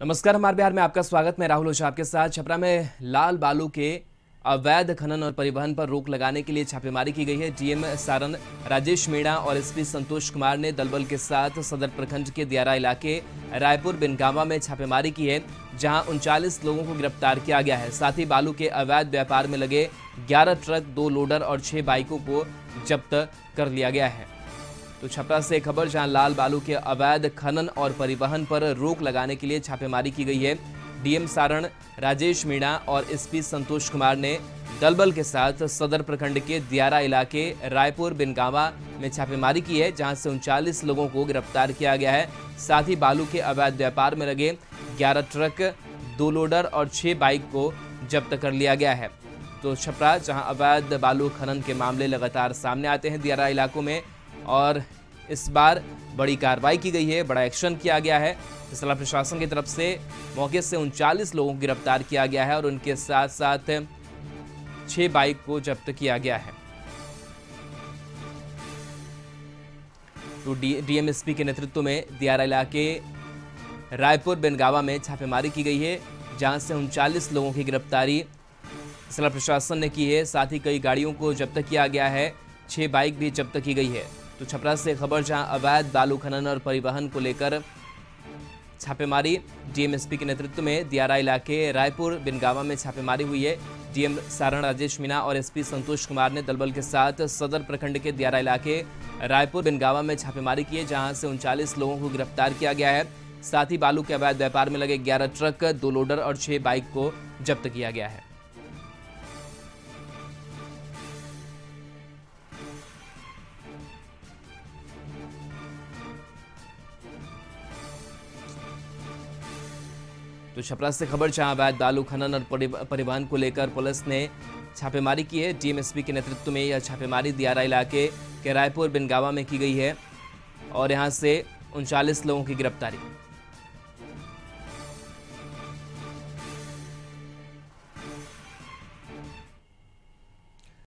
नमस्कार, हमारे बिहार में आपका स्वागत। मैं राहुल ओझा आपके साथ। छपरा में लाल बालू के अवैध खनन और परिवहन पर रोक लगाने के लिए छापेमारी की गई है। डीएम सारण राजेश मीणा और एसपी संतोष कुमार ने दलबल के साथ सदर प्रखंड के दियारा इलाके रायपुर बिनगावा में छापेमारी की है, जहाँ उनचालीस लोगों को गिरफ़्तार किया गया है। साथ ही बालू के अवैध व्यापार में लगे ग्यारह ट्रक, दो लोडर और छह बाइकों को जब्त कर लिया गया है। तो छपरा से खबर, जहाँ लाल बालू के अवैध खनन और परिवहन पर रोक लगाने के लिए छापेमारी की गई है। डीएम सारण, राजेश मीणा और एसपी संतोष कुमार ने दलबल के साथ सदर प्रखंड के दियारा इलाके रायपुर बिनगावा में छापेमारी की है, जहाँ से उनचालीस लोगों को गिरफ़्तार किया गया है। साथ ही बालू के अवैध व्यापार में लगे 11 ट्रक, दो लोडर और छह बाइक को जब्त कर लिया गया है। तो छपरा, जहाँ अवैध बालू खनन के मामले लगातार सामने आते हैं, दियारा इलाकों में और इस बार बड़ी कार्रवाई की गई है, बड़ा एक्शन किया गया है। जिला प्रशासन की तरफ़ से मौके से उनचालीस लोगों को गिरफ़्तार किया गया है और उनके साथ साथ छह बाइक को जब्त किया गया है। तो डीएमएसपी के नेतृत्व में दियारा इलाके रायपुर बेनगावा में छापेमारी की गई है, जहाँ से उनचालीस लोगों की गिरफ्तारी जिला प्रशासन ने की है। साथ ही कई गाड़ियों को जब्त किया गया है, छह बाइक भी जब्त की गई है। तो छपरा से खबर जहाँ अवैध बालू खनन और परिवहन को लेकर छापेमारी, डीएमएसपी के नेतृत्व में दियारा इलाके रायपुर बिनगावा में छापेमारी हुई है। डीएम सारण राजेश मीना और एसपी संतोष कुमार ने दलबल के साथ सदर प्रखंड के दियारा इलाके रायपुर बिनगावा में छापेमारी की है, जहाँ से उनचालीस लोगों को गिरफ़्तार किया गया है। साथ ही बालू के अवैध व्यापार में लगे ग्यारह ट्रक, दो लोडर और छह बाइक को जब्त किया गया है। तो छपरा से खबर, जहाँ अवैध दालू खनन और परिवहन को लेकर पुलिस ने छापेमारी की है। डीएमएसपी के नेतृत्व में यह छापेमारी दियारा इलाके के रायपुर, बिनगावा में की गई है और यहाँ से उनचालीस लोगों की गिरफ्तारी।